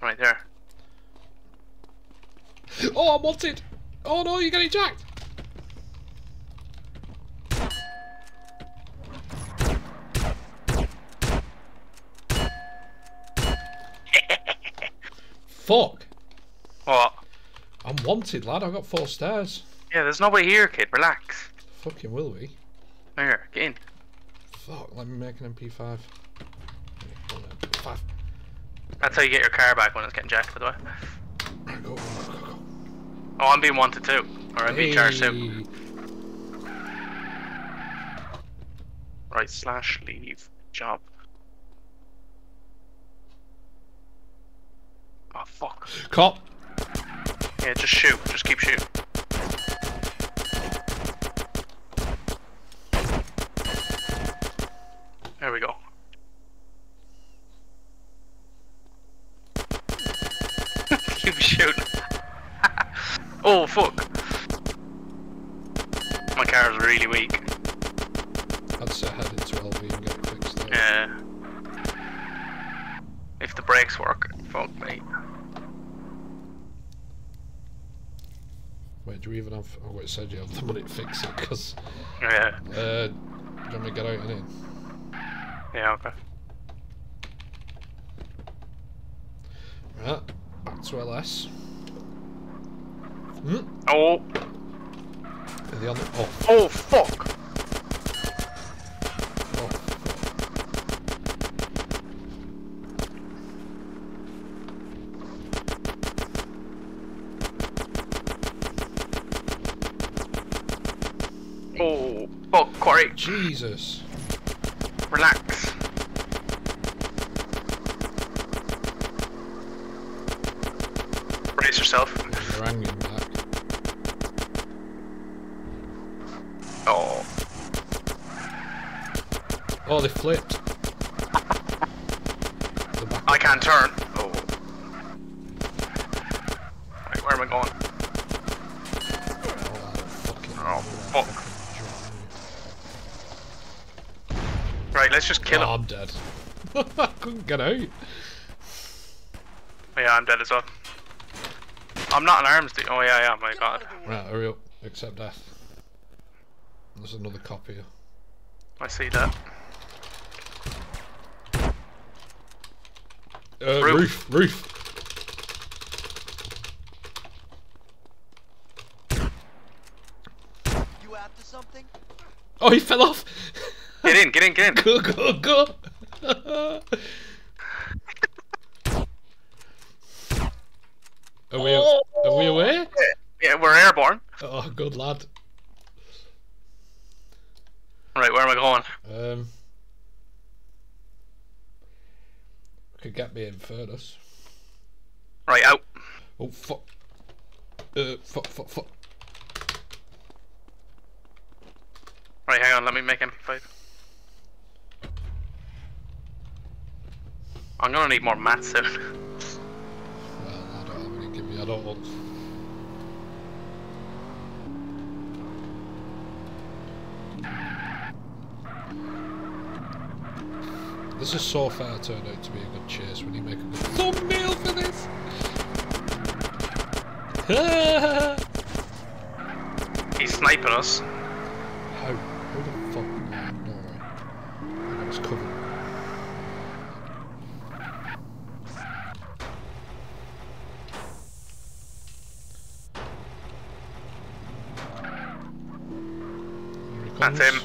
Right there. Oh, I'm wanted! Oh no, you're getting jacked! Fuck! What? I'm wanted, lad. I've got four stars. Yeah, there's nobody here, kid. Relax. Fucking will we? Here, get in. Fuck, let me make an MP5. That's how you get your car back when it's getting jacked, by the way. Go, go, go, go. Oh, I'm being wanted too. Or I'm being charged too. Right, slash leave job. Oh, fuck. Cop! Yeah, just shoot. Just keep shooting. There we go. keep shooting. Oh, fuck. My car is really weak. I'd say head into LV and get it fixed. There. Yeah. If the brakes work, fuck me. Wait, do we even have. Oh, wait, it said you have the money to fix it, because. Yeah. Uh, do you want me to get out and in? Yeah, okay. Right, back to LS. Hmm? Oh, Are they on the. Oh, oh, fuck. oh. Oh, fuck, Quarry. Jesus. Oh, they flipped. I can't turn. Oh. Right, where am I going? Oh, fuck. Right, let's just kill. Oh, him. I'm dead. I couldn't get out. Oh, yeah, I'm dead as well. I'm not an arms, dude. Oh, yeah, yeah, my god. Right, hurry up. Accept death. There's another copy here. I see that. Uh, Roof. roof, roof. You after something? Oh, he fell off. Get in, get in, get in. go, go, go. are we? Are we away? Yeah, we're airborne. Oh, good lad. Right, where am I going? Um, could get me in furnace. Right, out. Oh fuck. Uh, fuck, fuck, fuck. Right, hang on, let me make MP5. I'm gonna need more mats soon. Well, I don't have any. Give me. I don't want. This is so far turned out to be a good chase when you make a good thumbnail for this. He's sniping us. How? How the fuck? No, no way. I was covered. That's him.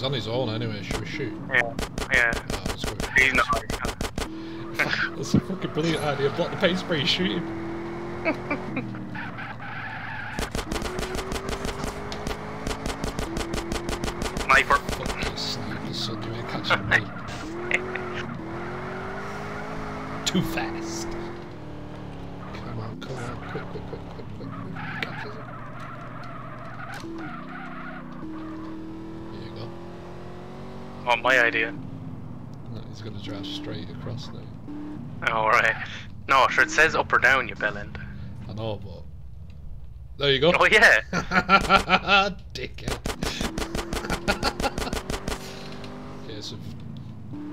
He's on his own anyway. Should we shoot? Yeah, yeah. Ah, let's go. He's not. That's a fucking brilliant idea. Block the paint spray, shoot him. Sniper. Fucking sniper, son. You ain't catching me. Too fast. Come on, come on. Quick, quick, quick, quick, quick. quick. Catches him. Here you go. Oh, my idea. No, he's gonna drive straight across now. Alright. No, sure, it says up or down, you bellend. I know, but. There you go. Oh, yeah. Dickhead. Case of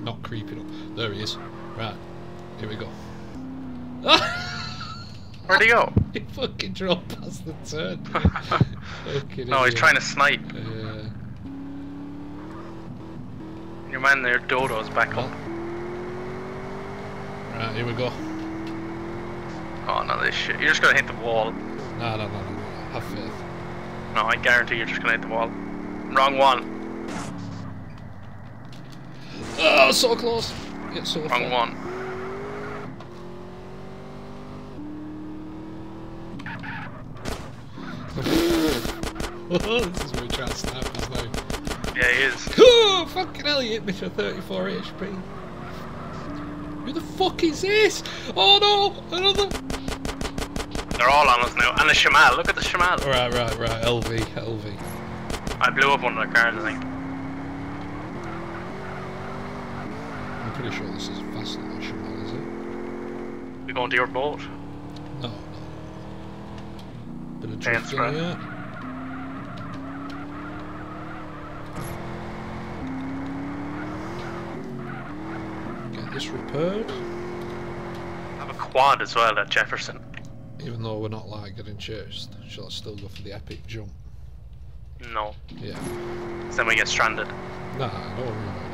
not creeping up. There he is. Right, here we go. Where'd he go? he fucking drove past the turn. Fucking no, he's trying to snipe. Yeah. Your man there, Dodo's back up. Right, here we go. Oh no, this shit. You're just gonna hit the wall. No, no, no, no. Have faith. No, I guarantee you're just gonna hit the wall. Wrong one. Oh, so close. Get so Wrong far. one. this is where we try to snipe us now. Yeah, he is. Oh, fucking hell, you hit me for 34 HP. The fuck is this? Oh no, another. They're all on us now. And the Shamal. Look at the Shamal. Right, right, right. LV, LV. I blew up one of the cars, I think. I'm pretty sure this is faster than Shamal, is it? We going to your boat. No. Bit of drifting run. here. Repaired. I have a quad as well at Jefferson. Even though we're not like getting chased, shall I still go for the epic jump? No. Yeah. then we get stranded. Nah, don't worry about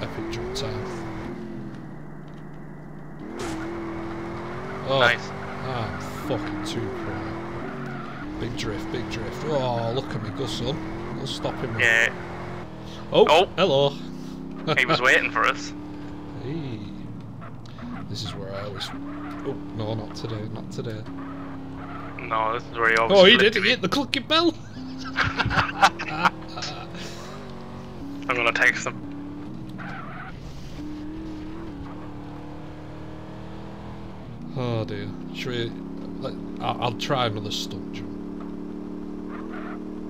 it. Epic jump time. Oh, Nice. I'm fucking too pro. Big drift, big drift. Oh, look at me go, son. No stopping me. Yeah. Oh, Oh. hello. He was waiting for us. Hey. This is where I always. Oh, no, not today, not today. No, this is where he always Oh, he did, he hit the Cluckin' Bell. I'm gonna text him. Oh dear. Should we? Let, I'll, I'll try another stunt jump.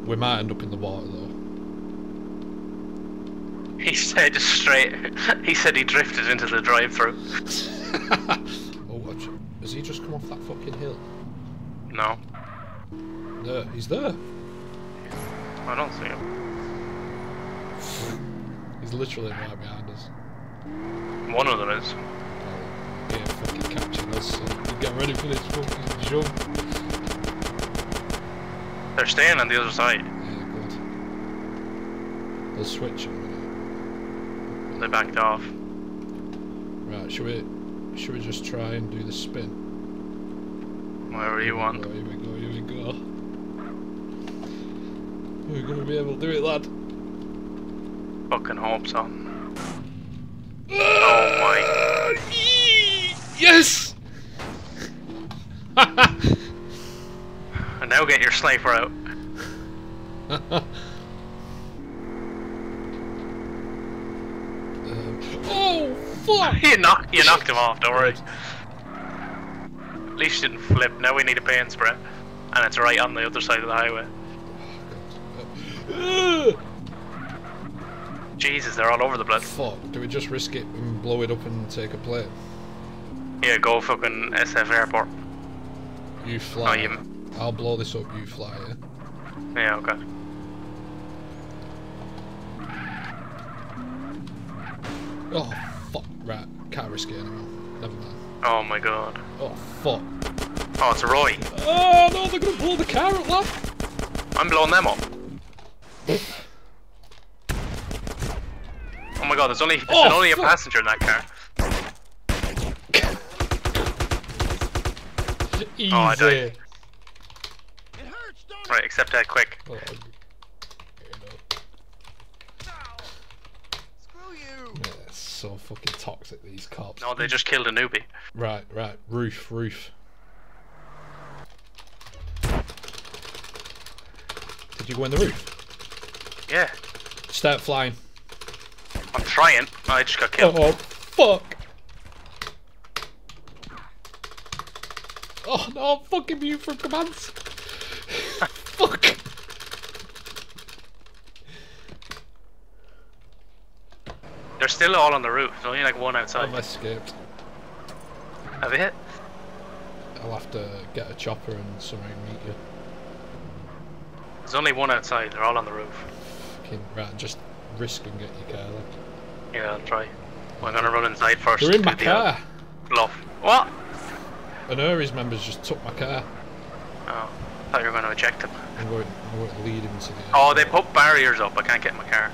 We might end up in the water though. He said straight. He said he drifted into the drive-through. oh, watch. Has he just come off that fucking hill? No, There, he's there. I don't see him. He's literally right behind us. One of them is. Oh, yeah, fucking catching us. So get ready for this fucking jump. They're staying on the other side. Yeah, good. They'll switch in a minute. They backed off. Right, should we? Should we just try and do the spin? Wherever you want. Here we go, here we go. We're gonna be able to do it, lad. Fucking hope so. Ah! Oh my. Yes! And now get your sniper out. Um, oh, fuck! You knocked, you knocked him off, don't worry. At least you didn't flip. Now we need a paint spray. And it's right on the other side of the highway. Jesus, they're all over the place. Fuck, do we just risk it and blow it up and take a plane? Yeah, go fucking SF airport. You oh, fly. Oh, you- I'll blow this up, you fly, yeah? Yeah, okay. Oh, can't risk it anymore. Never mind. Oh my god. Oh, fuck. Oh, it's Roy. Oh, no, they're gonna blow the car up, lad! I'm blowing them up. Oh my god, there's only there's Oh, only a passenger in that car. Easy. Oh, I died. Right, accept that quick. Oh, you know. Yeah, it's so fucking toxic, these cops. No, they just killed a newbie. Right, right. Roof, roof. Did you go in the roof? Yeah, Start flying. I'm trying. I just got killed. Oh, fuck. Oh no, I'm fucking mute from commands. fuck. They're still all on the roof. There's only like one outside. I've escaped. Have you hit? I'll have to get a chopper and somewhere meet you. There's only one outside. They're all on the roof. Fucking right, just risk and get your car. Like. Yeah, I'll try. I'm gonna run inside first. They're in my the odd car. Bluff. What? An Aries members just took my car. Oh, thought you were gonna eject him. I'm going, I'm going to lead him to the. Oh, they put barriers up. I can't get my car.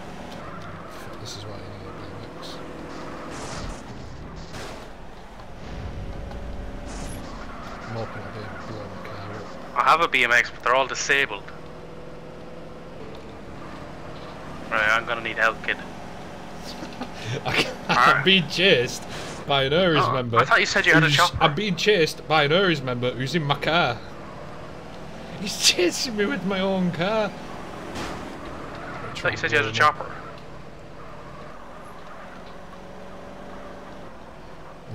This is why you need a BMX. I'm hoping I'll be able to blow my car up. I have a BMX, but they're all disabled. Right, I'm gonna need help, kid. I'm being chased by an Aries Oh, member. I thought you said you had a chopper. I'm being chased by an Aries member who's in my car. He's chasing me with my own car. I thought you said you had a chopper.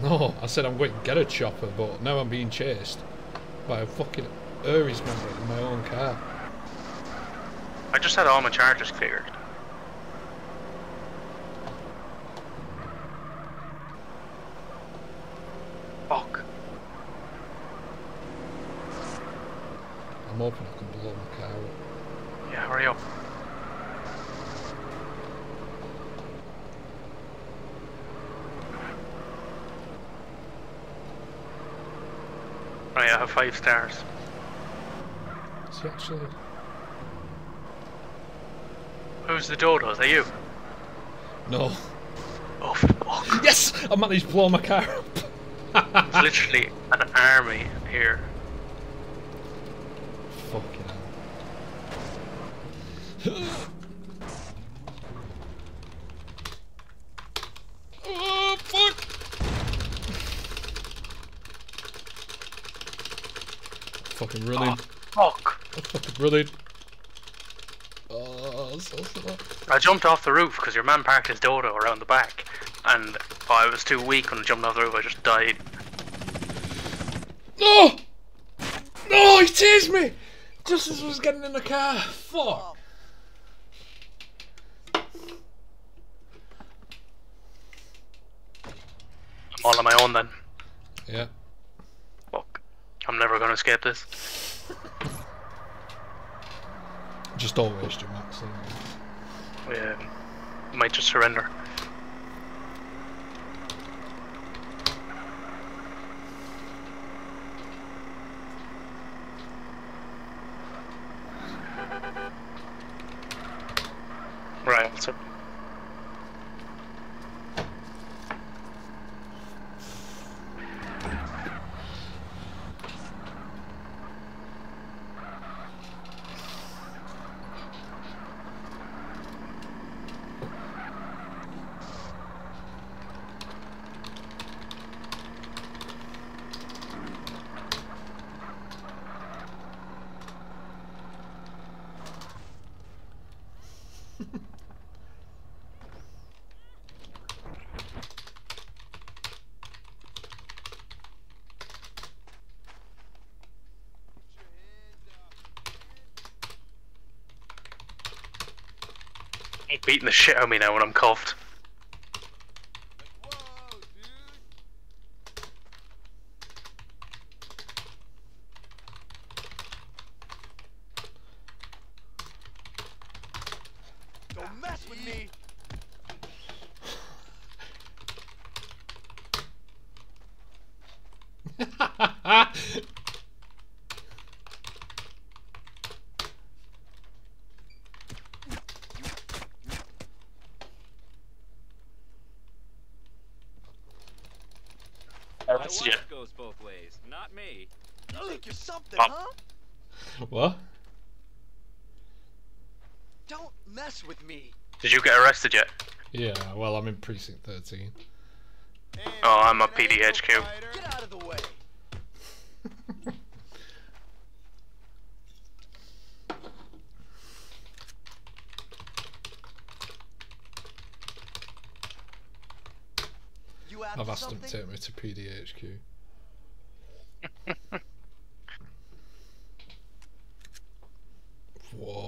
No, I said I'm going to get a chopper, but now I'm being chased by a fucking Aries member in my own car. I just had all my charges cleared. Fuck. I'm hoping I can blow my car up. Yeah, hurry up. Have five stars. Is he actually? Who's the dodo? Is that you? No. Oh fuck. Yes! I managed to blow my car up. There's literally an army here. Fucking hell. oh, fuck! Fucking running. Fuck. I'm fucking running. Oh, so slow. I jumped off the roof because your man parked his dodo around the back, and oh, I was too weak when I jumped off the roof. I just died. No! No, he teased me! Just as I was getting in the car. Fuck. I'm all on my own then. Yeah. Fuck. Escape this. Just don't waste your max. Yeah. Might just surrender. Right, so beating the shit out of me now when I'm cuffed. Don't mess with me. My My wife wife goes both ways, not me. You think you're something, Oh. huh? what? Don't mess with me. Did you get arrested yet? Yeah, well, I'm in precinct 13. Oh, I'm a An ankle PDHQ. Get out of the way. You after I've asked them something? to take me to PDHQ. Whoa.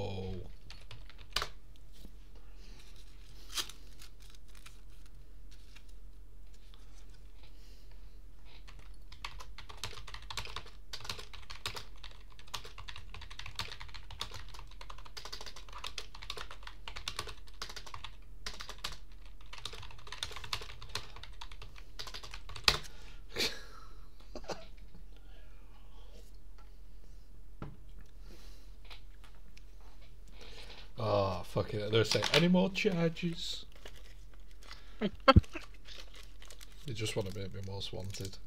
Fucking it. They're saying, any more charges? they just want to make me most wanted.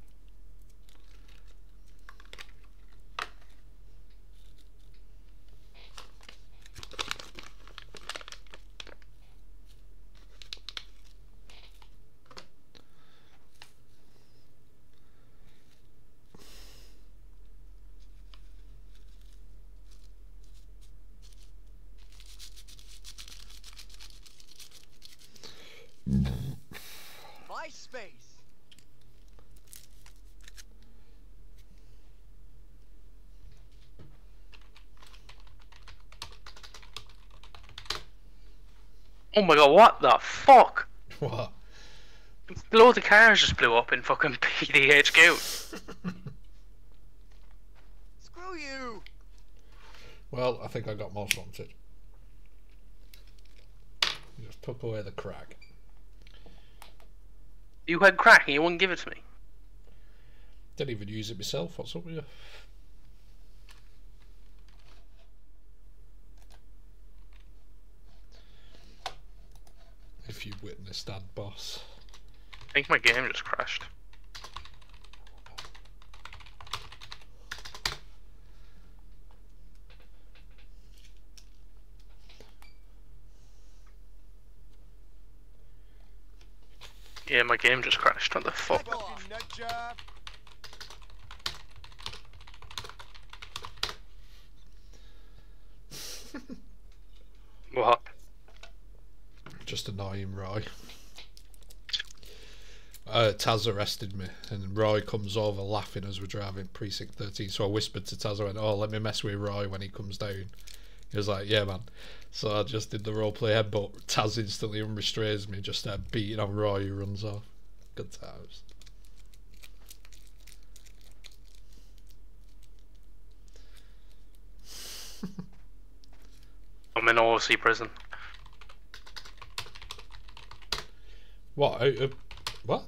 My space. Oh my god, what the fuck? What? Loads of cars just blew up in fucking PDHQ. Screw you. Well, I think I got most wanted. Just took away the crack. You had crack and you wouldn't give it to me. Didn't even use it myself. What's up with you? If you boss. I think my game just crashed. Yeah, my game just crashed. What the fuck? Fuck off. nut job. What? Just annoying Roy. Uh, Taz arrested me, and Roy comes over laughing as we're driving precinct 13. So I whispered to Taz, I went, "Oh, let me mess with Roy when he comes down." He was like, "Yeah, man." So I just did the roleplay head, but Taz instantly unrestrains me, just uh, beating on Roy, who runs off. Good times. I'm in OC prison. What? Out of what?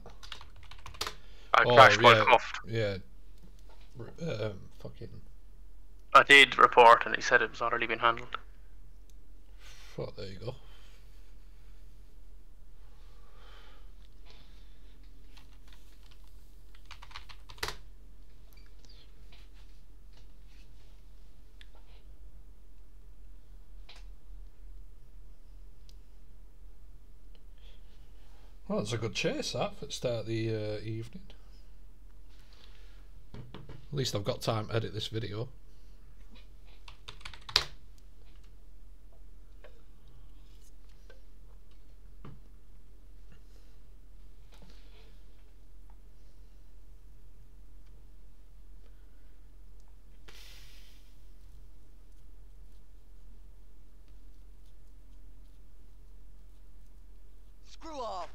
I Oh, crashed my yeah. cuffed. Yeah. Um, fucking. I did report and he said it was already been handled. What? There you go. Well, it's a good chase that for the start of the uh, evening. At least I've got time to edit this video. Screw off.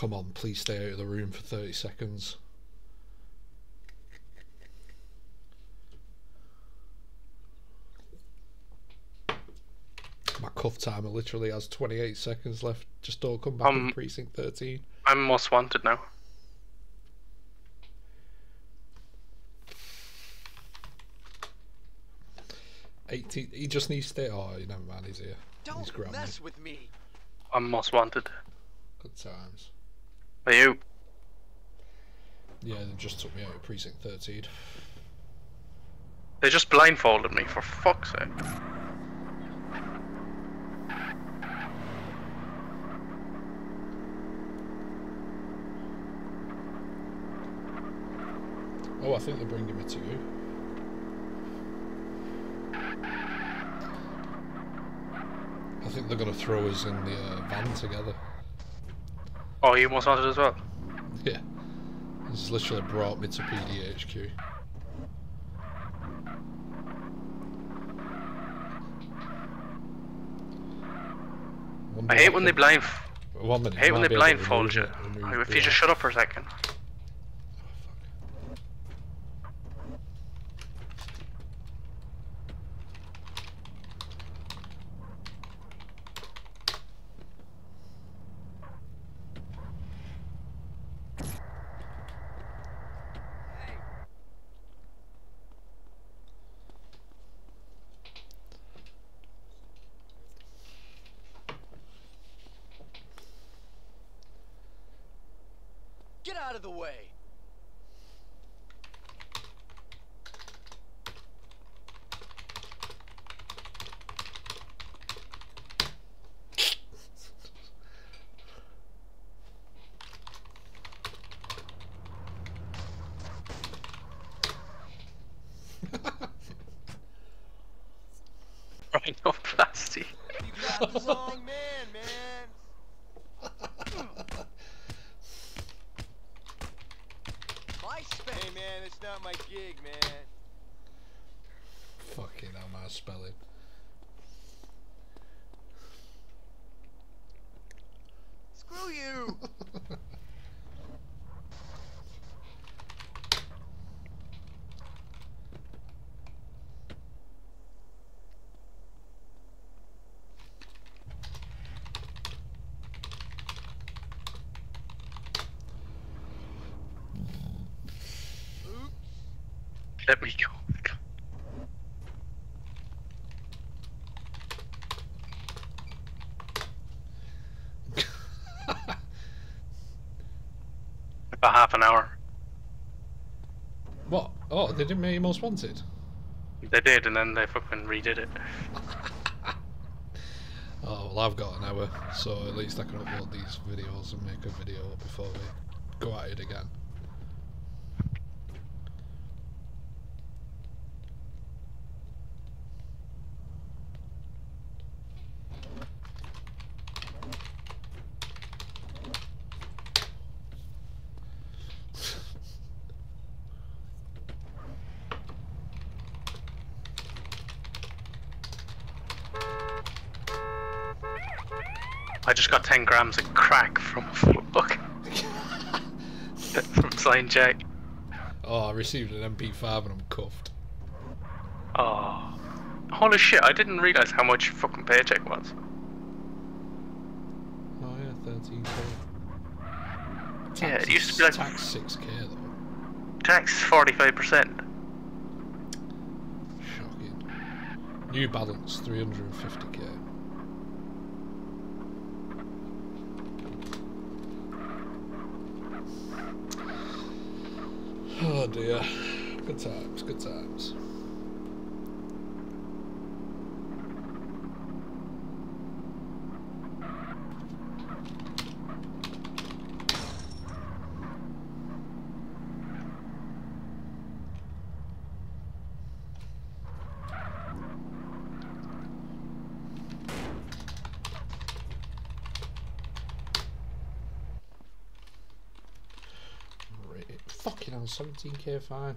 Come on, please stay out of the room for 30 seconds. My cuff timer literally has 28 seconds left. Just don't come back in Um, precinct 13. I'm most wanted now. Eighteen. He just needs to stay. Oh, never mind. He's here. Don't grabbed me. mess with me. I'm most wanted. Good times. You? Yeah, they just took me out of precinct 13. They just blindfolded me, for fuck's sake. Oh, I think they're bringing me to you. I think they're going to throw us in the uh, van together. Oh, you most wanted as well? Yeah. This literally brought me to PDHQ. I hate when they blind. One minute. I hate when they be able to blindfold you. remove it- remove Like, If you just shut up for a second. out of the way. Right, no plastic. Man, man. My space. Hey, man, it's not my gig, man. Fucking hell, my spelling. Screw you. Oops. Let me go. About half an hour. What? Oh, they didn't make you most wanted? They did, and then they fucking redid it. Oh, well, I've got an hour, so at least I can upload these videos and make a video before we go at it again. I just got 10 grams of crack from a full book. from Sign J. Oh, I received an MP5 and I'm cuffed. Oh. Holy shit, I didn't realise how much fucking paycheck was. Oh yeah, 13k. Yeah, it used to be like- tax 6k though. Tax 45%. Shocking. New Balance 350k. Oh dear. Good times, good times. Right. Fucking hell, 17k fine.